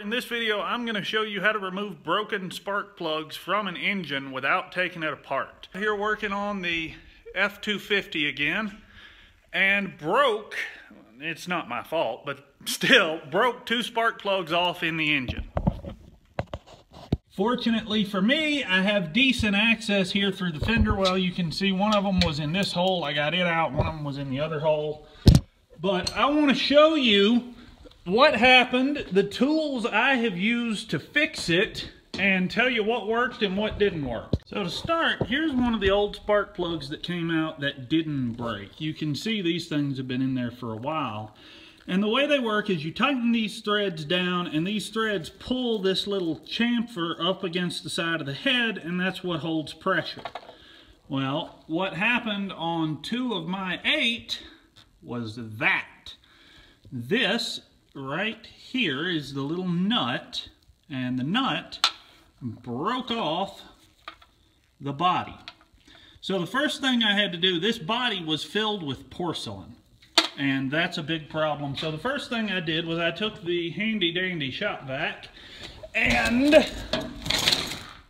In this video, I'm going to show you how to remove broken spark plugs from an engine without taking it apart. Here working on the F250 again, and broke, it's not my fault, but still, broke two spark plugs off in the engine. Fortunately for me, I have decent access here through the fender well. You can see one of them was in this hole. I got it out. One of them was in the other hole. But I want to show you what happened, the tools I have used to fix it, and tell you what worked and what didn't work. So to start, here's one of the old spark plugs that came out that didn't break. You can see these things have been in there for a while. And the way they work is you tighten these threads down and these threads pull this little chamfer up against the side of the head and that's what holds pressure. Well, what happened on two of my eight was that. This right here is the little nut, and the nut broke off the body. So the first thing I had to do, this body was filled with porcelain, and that's a big problem. So the first thing I did was I took the handy dandy shop vac and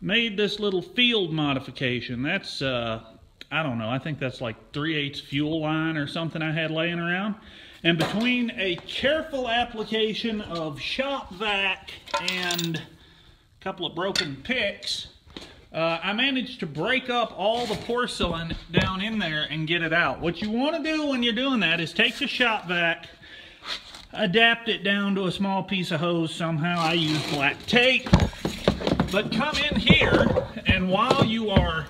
made this little field modification. That's, uh, I don't know, I think that's like 3 8 fuel line or something I had laying around. And between a careful application of shop vac and a couple of broken picks, uh, I managed to break up all the porcelain down in there and get it out. What you want to do when you're doing that is take the shop vac, adapt it down to a small piece of hose somehow. I use black tape. But come in here, and while you are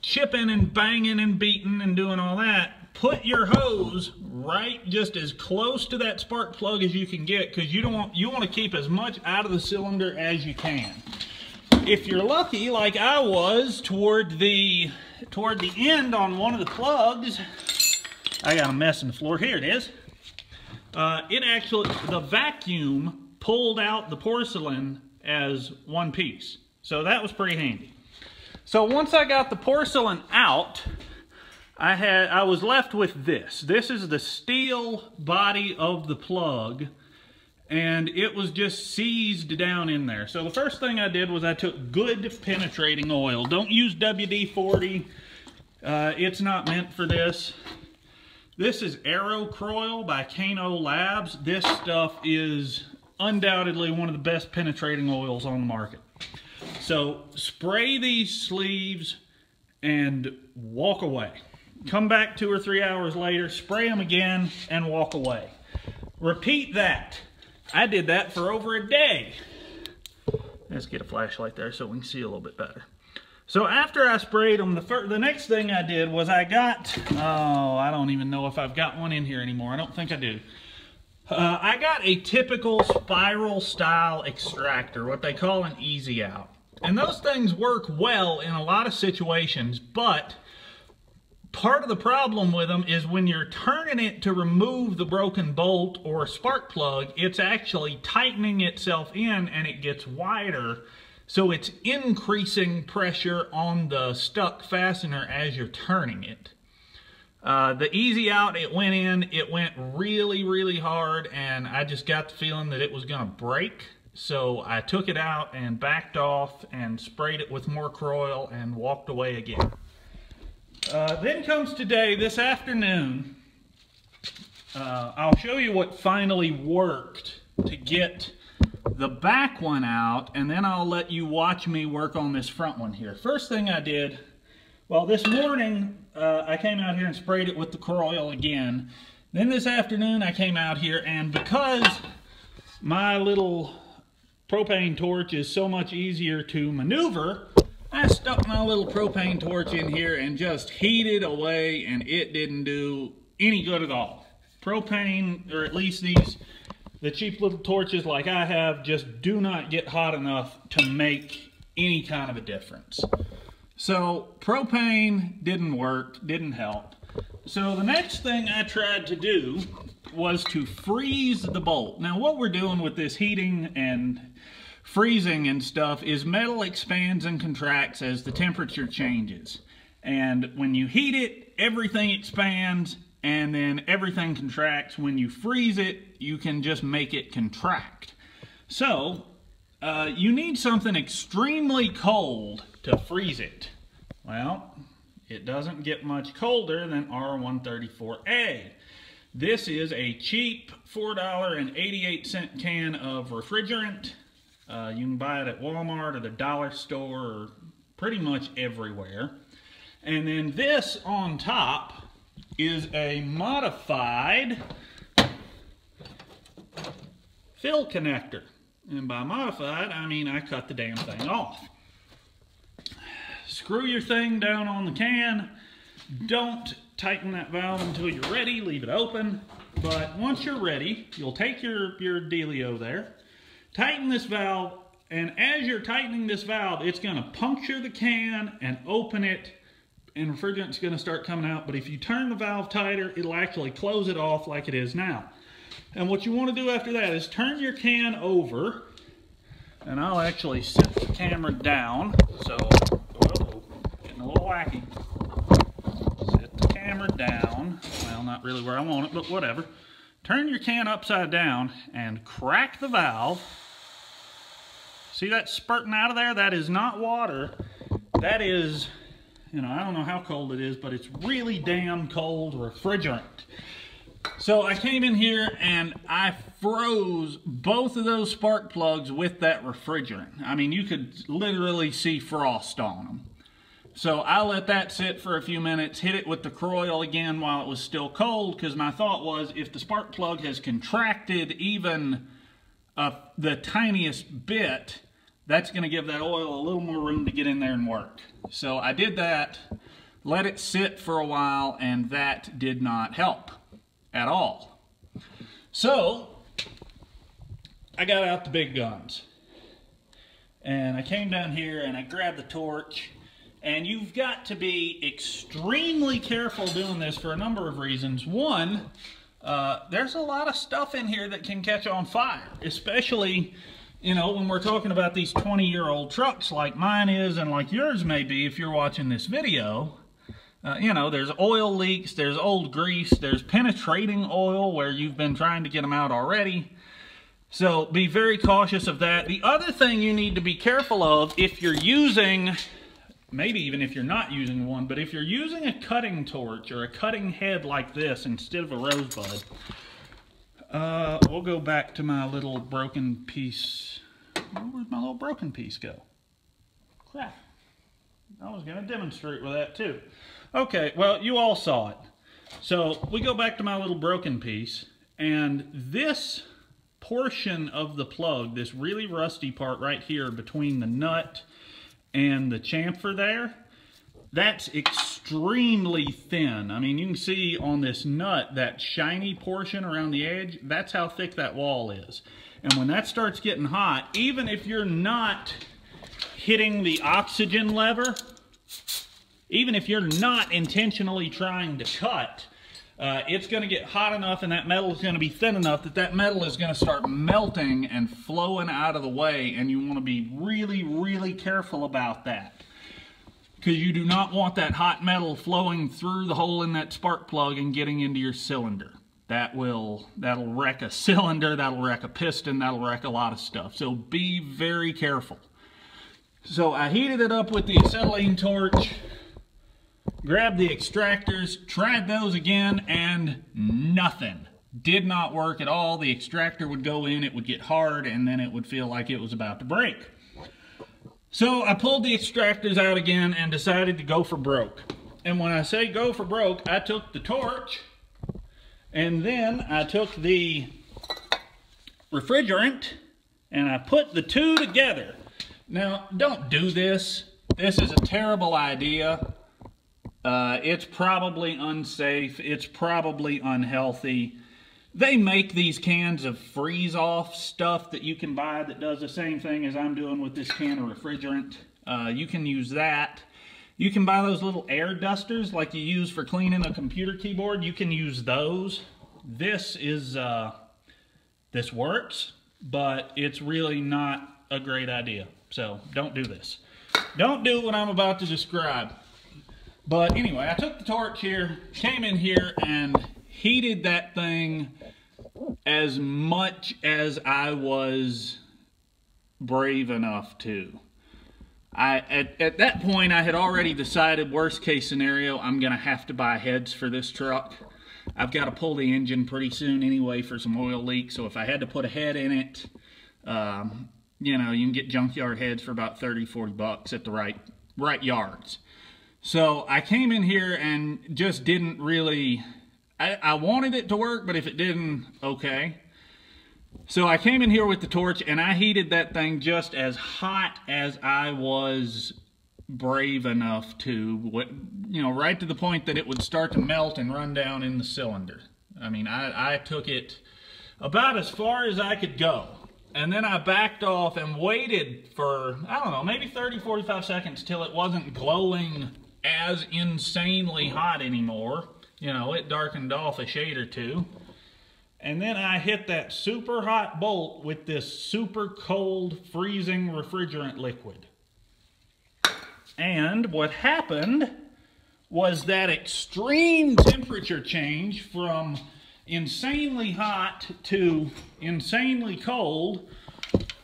chipping and banging and beating and doing all that, put your hose right just as close to that spark plug as you can get because you don't want you want to keep as much out of the cylinder as you can. If you're lucky, like I was toward the toward the end on one of the plugs, I got a mess in the floor. Here it is. Uh, it actually the vacuum pulled out the porcelain as one piece, so that was pretty handy. So once I got the porcelain out, I had I was left with this. This is the steel body of the plug and it was just seized down in there. So the first thing I did was I took good penetrating oil. Don't use WD-40. Uh, it's not meant for this. This is AeroKroil by Kano Labs. This stuff is undoubtedly one of the best penetrating oils on the market. So spray these sleeves and walk away. Come back two or three hours later, spray them again, and walk away. Repeat that. I did that for over a day. Let's get a flashlight there so we can see a little bit better. So after I sprayed them, the, first, the next thing I did was I got, oh, I don't even know if I've got one in here anymore. I don't think I do. Uh, I got a typical spiral style extractor, what they call an easy out. And those things work well in a lot of situations, but part of the problem with them is when you're turning it to remove the broken bolt or spark plug, it's actually tightening itself in and it gets wider. So it's increasing pressure on the stuck fastener as you're turning it. Uh, the easy out, it went in, it went really, really hard, and I just got the feeling that it was gonna break. So I took it out and backed off and sprayed it with more Kroil and walked away again. Uh, then comes today, this afternoon, uh, I'll show you what finally worked to get the back one out, and then I'll let you watch me work on this front one here. First thing I did, well, this morning, uh, I came out here and sprayed it with the Kroil again. Then this afternoon, I came out here, and because my little propane torch is so much easier to maneuver, I stuck my little propane torch in here and just heated away and it didn't do any good at all. Propane, or at least these, the cheap little torches like I have, just do not get hot enough to make any kind of a difference. So propane didn't work, didn't help. So the next thing I tried to do was to freeze the bolt. Now what we're doing with this heating and freezing and stuff is metal expands and contracts as the temperature changes. And when you heat it, everything expands and then everything contracts. When you freeze it, you can just make it contract. So, uh, you need something extremely cold to freeze it. Well, it doesn't get much colder than R134A. This is a cheap $4.88 can of refrigerant. Uh, you can buy it at Walmart or the dollar store or pretty much everywhere. And then this on top is a modified fill connector. And by modified, I mean I cut the damn thing off. Screw your thing down on the can. Don't tighten that valve until you're ready. Leave it open. But once you're ready, you'll take your, your dealio there, tighten this valve, and as you're tightening this valve, it's going to puncture the can and open it, and refrigerant's going to start coming out. But if you turn the valve tighter, it'll actually close it off like it is now. And what you want to do after that is turn your can over, and I'll actually set the camera down. So, getting a little wacky. Set the camera down. Well, not really where I want it, but whatever. Turn your can upside down and crack the valve. See that spurting out of there? That is not water. That is, you know, I don't know how cold it is, but it's really damn cold refrigerant. So I came in here and I froze both of those spark plugs with that refrigerant. I mean, you could literally see frost on them. So I let that sit for a few minutes, hit it with the Kroil again while it was still cold, because my thought was if the spark plug has contracted even uh, the tiniest bit, that's going to give that oil a little more room to get in there and work. So I did that, let it sit for a while, and that did not help at all. So, I got out the big guns. And I came down here and I grabbed the torch. And you've got to be extremely careful doing this for a number of reasons. One, uh, there's a lot of stuff in here that can catch on fire, especially, you know, when we're talking about these 20-year-old trucks like mine is and like yours may be if you're watching this video. Uh, you know, there's oil leaks, there's old grease, there's penetrating oil where you've been trying to get them out already. So be very cautious of that. The other thing you need to be careful of if you're using, maybe even if you're not using one, but if you're using a cutting torch or a cutting head like this instead of a rosebud, uh, we'll go back to my little broken piece. Where'd my little broken piece go? Crap. I was going to demonstrate with that too. Okay, well, you all saw it. So we go back to my little broken piece, and this portion of the plug, this really rusty part right here between the nut and the chamfer there, that's extremely thin. I mean, you can see on this nut, that shiny portion around the edge, that's how thick that wall is. And when that starts getting hot, even if you're not hitting the oxygen lever, even if you're not intentionally trying to cut, uh, it's going to get hot enough and that metal is going to be thin enough that that metal is going to start melting and flowing out of the way and you want to be really, really careful about that because you do not want that hot metal flowing through the hole in that spark plug and getting into your cylinder. That will, that'll wreck a cylinder, that'll wreck a piston, that'll wreck a lot of stuff. So be very careful. So I heated it up with the acetylene torch grabbed the extractors, tried those again, and nothing. Did not work at all. The extractor would go in, it would get hard, and then it would feel like it was about to break. So I pulled the extractors out again and decided to go for broke. And when I say go for broke, I took the torch, and then I took the refrigerant, and I put the two together. Now, don't do this. This is a terrible idea. Uh, it's probably unsafe. It's probably unhealthy. They make these cans of freeze-off stuff that you can buy that does the same thing as I'm doing with this can of refrigerant. Uh, you can use that. You can buy those little air dusters like you use for cleaning a computer keyboard. You can use those. This is, uh, this works, but it's really not a great idea. So don't do this. Don't do what I'm about to describe. But anyway, I took the torch here, came in here and heated that thing as much as I was brave enough to. I at, at that point I had already decided worst case scenario I'm gonna have to buy heads for this truck. I've got to pull the engine pretty soon anyway for some oil leak so if I had to put a head in it um, you know you can get junkyard heads for about 30 40 bucks at the right right yards. So I came in here and just didn't really I, I wanted it to work but if it didn't okay so I came in here with the torch and I heated that thing just as hot as I was brave enough to, you know, right to the point that it would start to melt and run down in the cylinder. I mean, I, I took it about as far as I could go. And then I backed off and waited for, I don't know, maybe 30, 45 seconds till it wasn't glowing as insanely hot anymore. You know, it darkened off a shade or two. And then I hit that super hot bolt with this super cold freezing refrigerant liquid. And what happened was that extreme temperature change from insanely hot to insanely cold,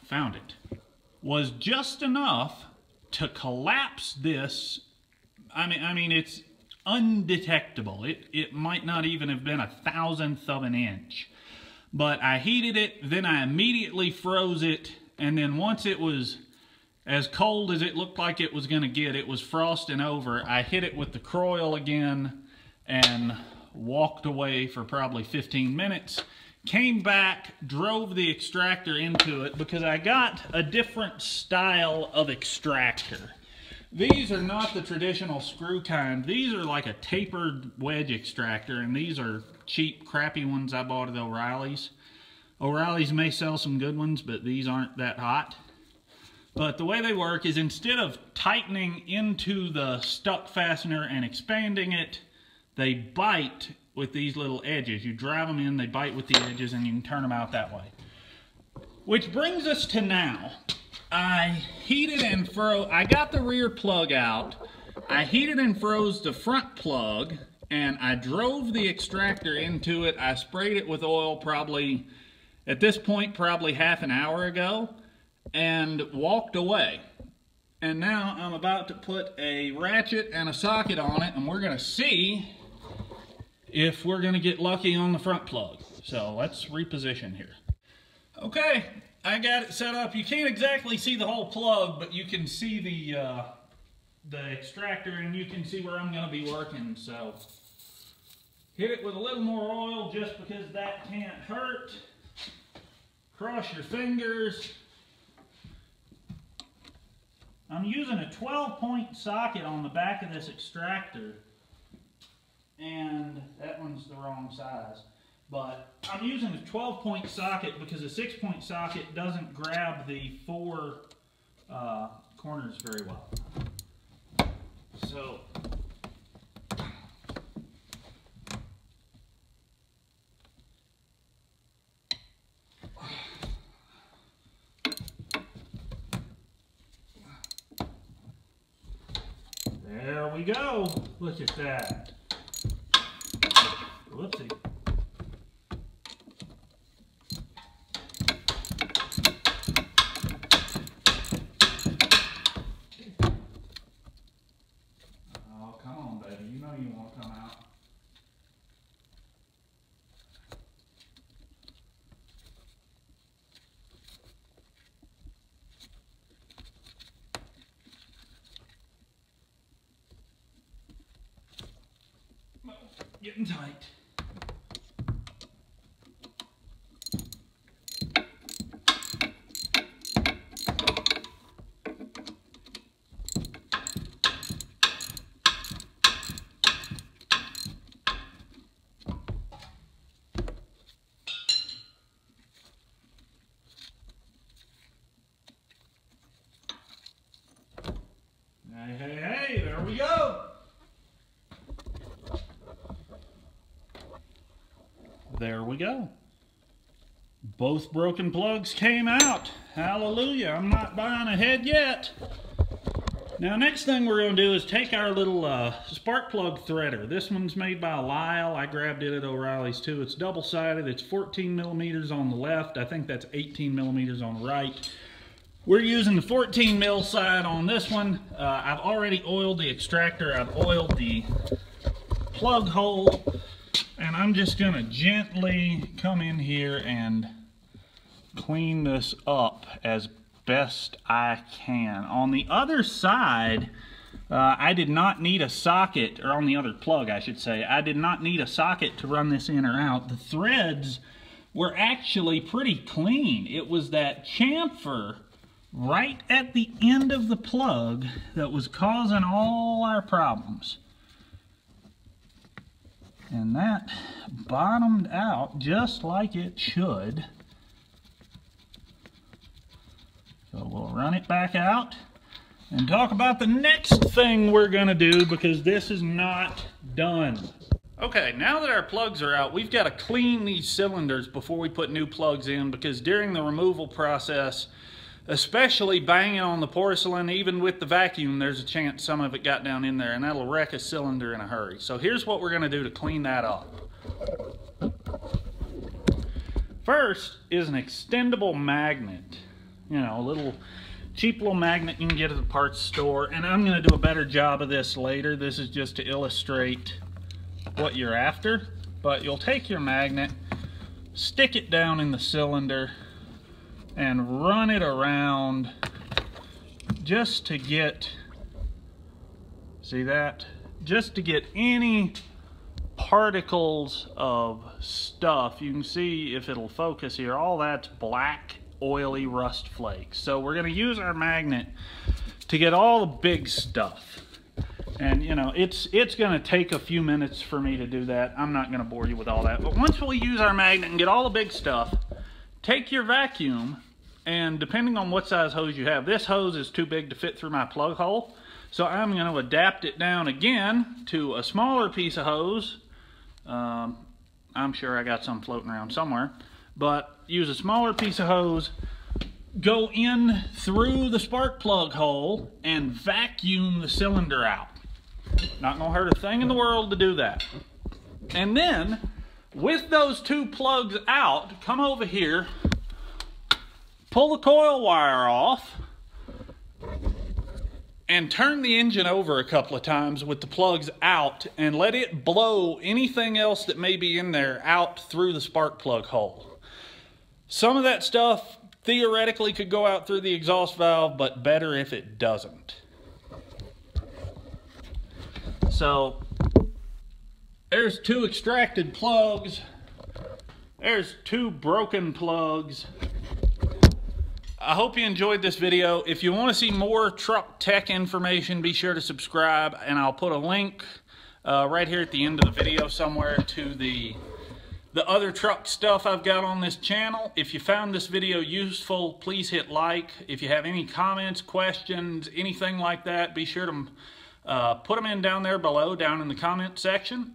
found it, was just enough to collapse this. I mean, I mean, it's undetectable. It, it might not even have been a thousandth of an inch. But I heated it, then I immediately froze it, and then once it was as cold as it looked like it was going to get, it was frosting over, I hit it with the Kroil again and walked away for probably 15 minutes. Came back, drove the extractor into it because I got a different style of extractor. These are not the traditional screw kind. These are like a tapered wedge extractor, and these are cheap, crappy ones I bought at O'Reilly's. O'Reilly's may sell some good ones, but these aren't that hot. But the way they work is instead of tightening into the stuck fastener and expanding it, they bite with these little edges. You drive them in, they bite with the edges, and you can turn them out that way. Which brings us to now. I heated and froze, I got the rear plug out. I heated and froze the front plug and I drove the extractor into it. I sprayed it with oil probably, at this point, probably half an hour ago and walked away. And now I'm about to put a ratchet and a socket on it and we're gonna see if we're gonna get lucky on the front plug. So let's reposition here. Okay, I got it set up. You can't exactly see the whole plug, but you can see the uh, the extractor and you can see where I'm going to be working. So hit it with a little more oil just because that can't hurt. Cross your fingers. I'm using a 12 point socket on the back of this extractor and that one's the wrong size. But I'm using a 12 point socket because a 6 point socket doesn't grab the four uh, corners very well. So There we go. Look at that. Whoopsie. Getting tight. Hey, hey, hey, there we go. there we go. Both broken plugs came out. Hallelujah. I'm not buying a head yet. Now, next thing we're going to do is take our little uh, spark plug threader. This one's made by Lisle. I grabbed it at O'Reilly's too. It's double-sided. It's 14 millimeters on the left. I think that's 18 millimeters on the right. We're using the 14 mil side on this one. Uh, I've already oiled the extractor. I've oiled the plug hole. And I'm just gonna gently come in here and clean this up as best I can. On the other side, uh, I did not need a socket, or on the other plug I should say, I did not need a socket to run this in or out. The threads were actually pretty clean. It was that chamfer right at the end of the plug that was causing all our problems. And that bottomed out just like it should. So we'll run it back out and talk about the next thing we're gonna do because this is not done. Okay, now that our plugs are out, we've got to clean these cylinders before we put new plugs in because during the removal process, especially banging on the porcelain, even with the vacuum, there's a chance some of it got down in there and that'll wreck a cylinder in a hurry. So here's what we're gonna do to clean that up. First is an extendable magnet. You know, a little cheap little magnet you can get at the parts store. And I'm going to do a better job of this later. This is just to illustrate what you're after. But you'll take your magnet, stick it down in the cylinder, and run it around just to get, see that? Just to get any particles of stuff. You can see if it'll focus here, all that's black oily rust flakes. So we're gonna use our magnet to get all the big stuff. And you know, it's it's gonna take a few minutes for me to do that. I'm not gonna bore you with all that. But once we use our magnet and get all the big stuff, take your vacuum and depending on what size hose you have, this hose is too big to fit through my plug hole. So I'm gonna adapt it down again to a smaller piece of hose. Um, I'm sure I got some floating around somewhere but use a smaller piece of hose, go in through the spark plug hole and vacuum the cylinder out. Not gonna hurt a thing in the world to do that. And then, with those two plugs out, come over here, pull the coil wire off, and turn the engine over a couple of times with the plugs out and let it blow anything else that may be in there out through the spark plug hole. Some of that stuff theoretically could go out through the exhaust valve, but better if it doesn't. So there's two extracted plugs. There's two broken plugs. I hope you enjoyed this video. If you want to see more truck tech information, be sure to subscribe and I'll put a link uh, right here at the end of the video somewhere to the the other truck stuff I've got on this channel. If you found this video useful, please hit like. If you have any comments, questions, anything like that, be sure to uh, put them in down there below, down in the comment section.